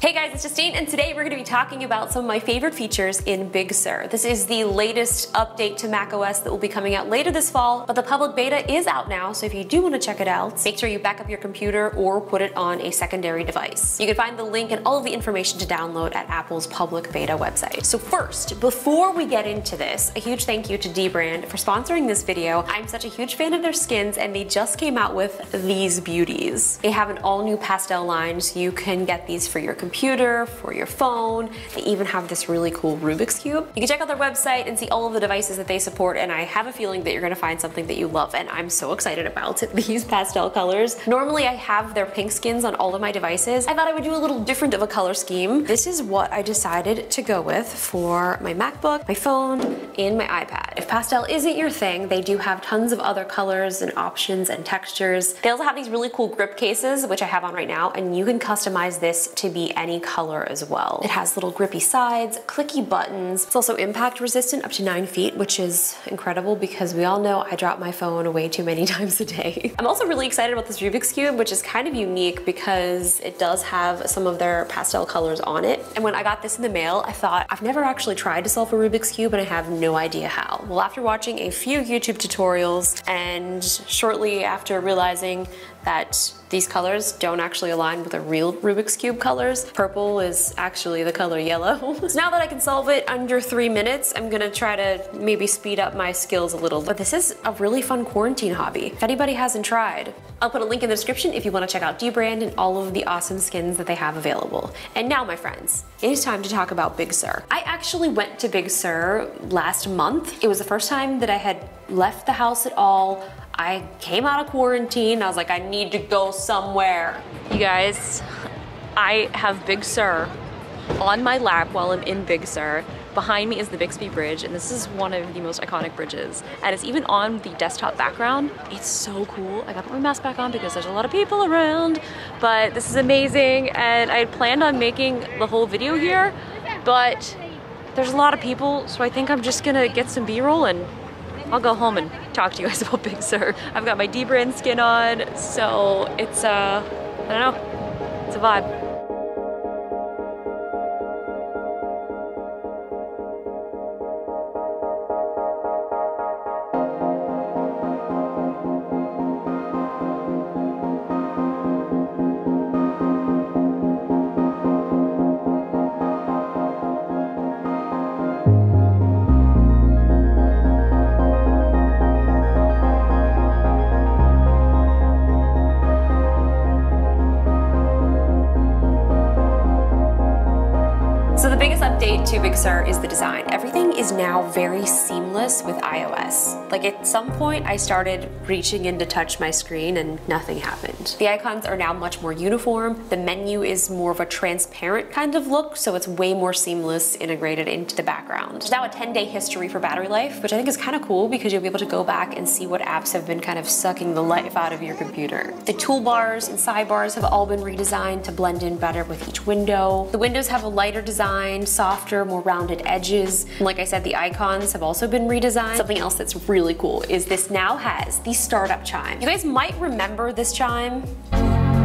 Hey guys, it's Justine, and today we're going to be talking about some of my favorite features in Big Sur. This is the latest update to macOS that will be coming out later this fall, but the public beta is out now, so if you do want to check it out, make sure you back up your computer or put it on a secondary device. You can find the link and all of the information to download at Apple's public beta website. So first, before we get into this, a huge thank you to dbrand for sponsoring this video. I'm such a huge fan of their skins, and they just came out with these beauties. They have an all new pastel line, so you can get these for your computer computer, for your phone. They even have this really cool Rubik's Cube. You can check out their website and see all of the devices that they support, and I have a feeling that you're gonna find something that you love, and I'm so excited about these pastel colors. Normally I have their pink skins on all of my devices. I thought I would do a little different of a color scheme. This is what I decided to go with for my MacBook, my phone, and my iPad. If pastel isn't your thing, they do have tons of other colors and options and textures. They also have these really cool grip cases, which I have on right now, and you can customize this to be any color as well. It has little grippy sides, clicky buttons. It's also impact resistant up to nine feet, which is incredible because we all know I drop my phone way too many times a day. I'm also really excited about this Rubik's Cube, which is kind of unique because it does have some of their pastel colors on it. And when I got this in the mail, I thought, I've never actually tried to solve a Rubik's Cube and I have no idea how. Well, after watching a few YouTube tutorials and shortly after realizing that these colors don't actually align with the real Rubik's Cube colors. Purple is actually the color yellow. so now that I can solve it under three minutes, I'm gonna try to maybe speed up my skills a little. But this is a really fun quarantine hobby. If anybody hasn't tried, I'll put a link in the description if you wanna check out dbrand and all of the awesome skins that they have available. And now, my friends, it is time to talk about Big Sur. I actually went to Big Sur last month. It was the first time that I had left the house at all. I came out of quarantine. I was like, I need to go somewhere. You guys, I have Big Sur on my lap while I'm in Big Sur. Behind me is the Bixby Bridge, and this is one of the most iconic bridges. And it's even on the desktop background. It's so cool. I got my mask back on because there's a lot of people around, but this is amazing. And I had planned on making the whole video here, but there's a lot of people, so I think I'm just gonna get some B-roll and I'll go home and talk to you guys about Big Sur. I've got my dbrand skin on, so it's, uh, I don't know, it's a vibe. Sur is the design. Everything is now very seamless with iOS. Like at some point I started reaching in to touch my screen and nothing happened. The icons are now much more uniform. The menu is more of a transparent kind of look, so it's way more seamless integrated into the background. There's now a 10 day history for battery life, which I think is kind of cool because you'll be able to go back and see what apps have been kind of sucking the life out of your computer. The toolbars and sidebars have all been redesigned to blend in better with each window. The windows have a lighter design, softer, more rounded edges. Like I said, the icons have also been redesigned. Something else that's really cool is this now has the startup chime. You guys might remember this chime.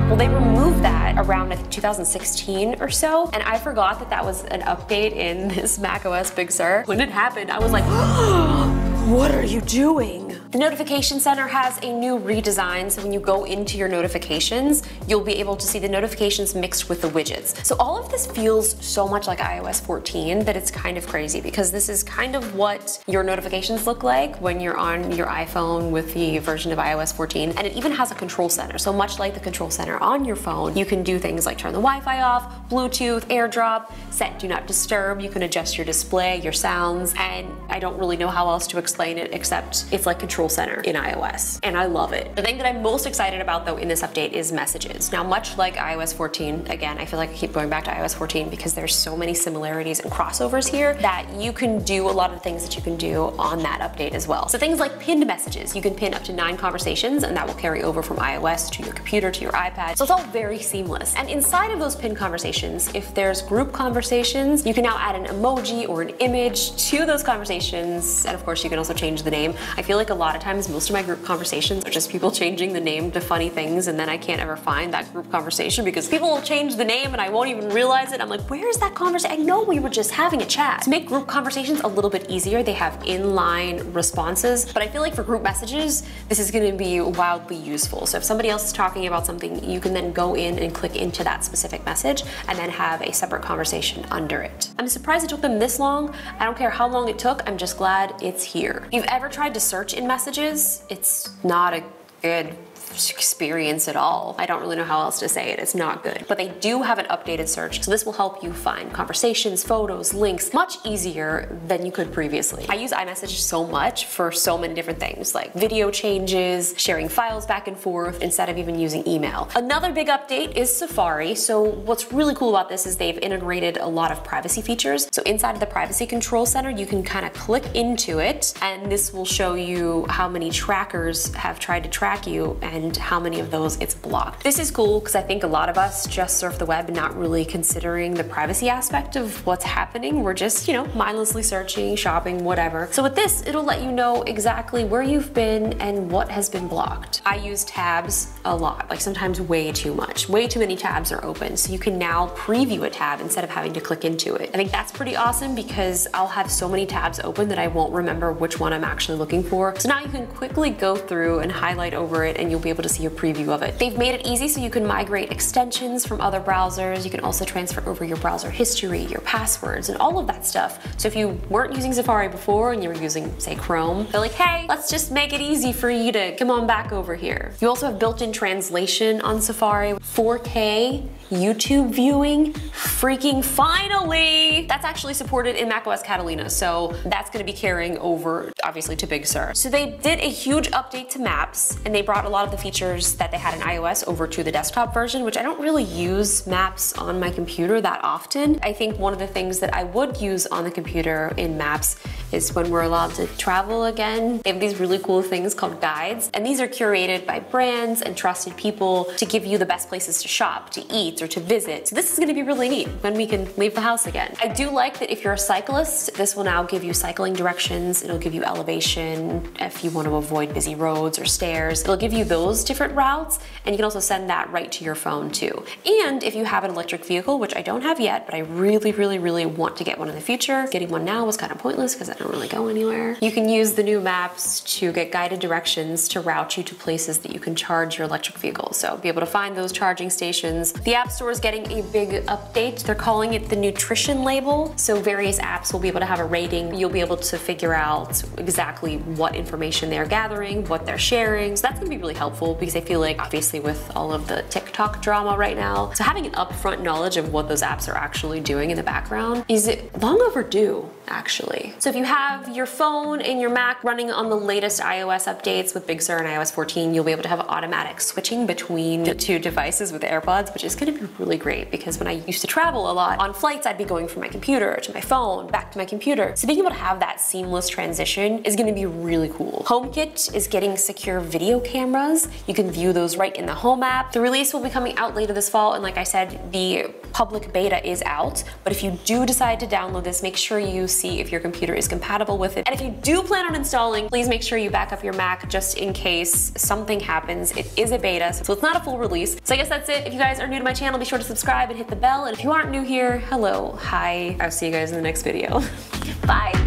Well, they removed that around I think 2016 or so, and I forgot that that was an update in this macOS Big Sur. When it happened, I was like, what are you doing? The Notification Center has a new redesign, so when you go into your notifications, you'll be able to see the notifications mixed with the widgets. So all of this feels so much like iOS 14 that it's kind of crazy because this is kind of what your notifications look like when you're on your iPhone with the version of iOS 14. And it even has a control center. So much like the control center on your phone, you can do things like turn the Wi-Fi off, Bluetooth, AirDrop, set do not disturb. You can adjust your display, your sounds, and I don't really know how else to explain it except it's like control Control Center in iOS, and I love it. The thing that I'm most excited about though in this update is messages. Now, much like iOS 14, again, I feel like I keep going back to iOS 14 because there's so many similarities and crossovers here that you can do a lot of things that you can do on that update as well. So things like pinned messages, you can pin up to nine conversations and that will carry over from iOS to your computer to your iPad. So it's all very seamless. And inside of those pinned conversations, if there's group conversations, you can now add an emoji or an image to those conversations. And of course, you can also change the name. I feel like a lot lot of times most of my group conversations are just people changing the name to funny things and then I can't ever find that group conversation because people will change the name and I won't even realize it. I'm like, where's that conversation? I know we were just having a chat. To make group conversations a little bit easier, they have inline responses, but I feel like for group messages, this is gonna be wildly useful. So if somebody else is talking about something, you can then go in and click into that specific message and then have a separate conversation under it. I'm surprised it took them this long. I don't care how long it took, I'm just glad it's here. You've ever tried to search in messages, it's not a good experience at all. I don't really know how else to say it. It's not good. But they do have an updated search, so this will help you find conversations, photos, links much easier than you could previously. I use iMessage so much for so many different things, like video changes, sharing files back and forth, instead of even using email. Another big update is Safari. So what's really cool about this is they've integrated a lot of privacy features. So inside of the Privacy Control Center, you can kind of click into it, and this will show you how many trackers have tried to track you and and how many of those it's blocked. This is cool because I think a lot of us just surf the web not really considering the privacy aspect of what's happening. We're just, you know, mindlessly searching, shopping, whatever. So with this, it'll let you know exactly where you've been and what has been blocked. I use tabs a lot, like sometimes way too much. Way too many tabs are open. So you can now preview a tab instead of having to click into it. I think that's pretty awesome because I'll have so many tabs open that I won't remember which one I'm actually looking for. So now you can quickly go through and highlight over it and you'll be able to see a preview of it. They've made it easy so you can migrate extensions from other browsers. You can also transfer over your browser history, your passwords, and all of that stuff. So if you weren't using Safari before and you were using, say, Chrome, they're like, hey, let's just make it easy for you to come on back over here. You also have built-in translation on Safari, 4K YouTube viewing, freaking finally! That's actually supported in macOS Catalina, so that's gonna be carrying over, obviously, to Big Sur. So they did a huge update to Maps, and they brought a lot of the features that they had in iOS over to the desktop version, which I don't really use Maps on my computer that often. I think one of the things that I would use on the computer in Maps is when we're allowed to travel again. They have these really cool things called guides, and these are curated by brands and trusted people to give you the best places to shop, to eat, or to visit. So this is gonna be really neat when we can leave the house again. I do like that if you're a cyclist, this will now give you cycling directions. It'll give you elevation if you want to avoid busy roads or stairs. It'll give you those different routes and you can also send that right to your phone too. And if you have an electric vehicle, which I don't have yet, but I really, really, really want to get one in the future, getting one now was kind of pointless because I don't really go anywhere. You can use the new maps to get guided directions to route you to places that you can charge your electric vehicle. So be able to find those charging stations. The App Store is getting a big update. They're calling it the nutrition label. So various apps will be able to have a rating. You'll be able to figure out exactly what information they're gathering, what they're sharing. So that's gonna be really helpful because I feel like obviously with all of the TikTok drama right now, so having an upfront knowledge of what those apps are actually doing in the background is long overdue actually. So if you have your phone and your Mac running on the latest iOS updates with Big Sur and iOS 14, you'll be able to have automatic switching between the two devices with AirPods, which is gonna be really great because when I used to travel a lot on flights, I'd be going from my computer to my phone, back to my computer. So being able to have that seamless transition is gonna be really cool. HomeKit is getting secure video cameras. You can view those right in the Home app. The release will be coming out later this fall, and like I said, the public beta is out. But if you do decide to download this, make sure you see if your computer is compatible with it. And if you do plan on installing, please make sure you back up your Mac just in case something happens. It is a beta, so it's not a full release. So I guess that's it. If you guys are new to my channel, be sure to subscribe and hit the bell. And if you aren't new here, hello, hi. I'll see you guys in the next video. Bye.